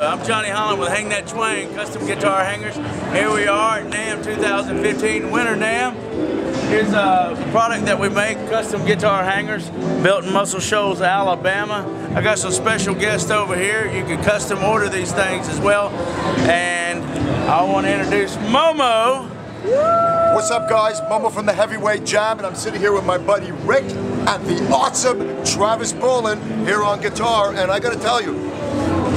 Uh, I'm Johnny Holland with Hang That Twang Custom Guitar Hangers. Here we are at NAMM 2015 Winter NAMM. Here's a product that we make, custom guitar hangers, built in Muscle Shoals, Alabama. I got some special guests over here. You can custom order these things as well. And I want to introduce Momo. What's up guys? Momo from the Heavyweight Jam and I'm sitting here with my buddy Rick and the awesome Travis Bowlin here on guitar and I gotta tell you,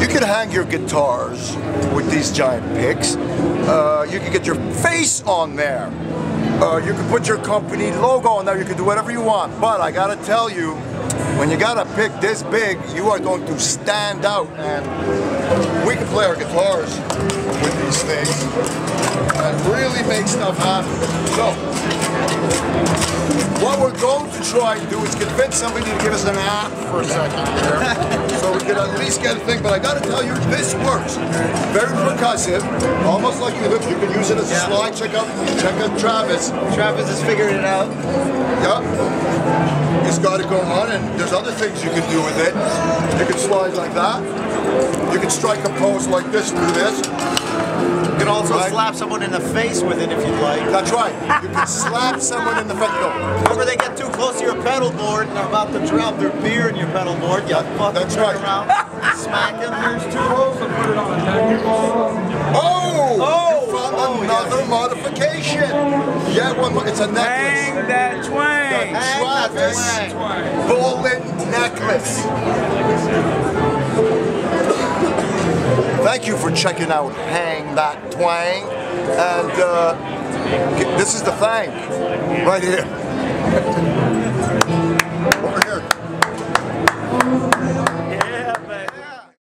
you can hang your guitars with these giant picks. Uh, you can get your face on there. Uh, you can put your company logo on there. You can do whatever you want. But I gotta tell you, when you got a pick this big, you are going to stand out. And we can play our guitars with these things and really make stuff happen. So, what we're going to try and do is convince somebody to give us an app for a second here. so we can at least get a thing. But I got to tell you, this works. Very percussive, almost like you, you can use it as a yeah. slide. Check out, check out Travis. Travis is figuring it out. Yep. He's got it going on, and there's other things you can do with it. You can slide like that. You can strike a pose like this through this. You can also right. slap someone in the face with it if you'd like. That's right. You can slap someone in the face. No. Whenever they get too close to your pedal board and they're about to drop their beer in your pedal board, you fucking That's turn right. around, smack them. There's two holes and put it on a. Oh! Oh! You oh! found oh, another yes. modification. Yeah, one more. It's a necklace. Hang that twang. The Travis Bullet necklace. Thank you for checking out Hang That Twang. And uh, this is the thing right here.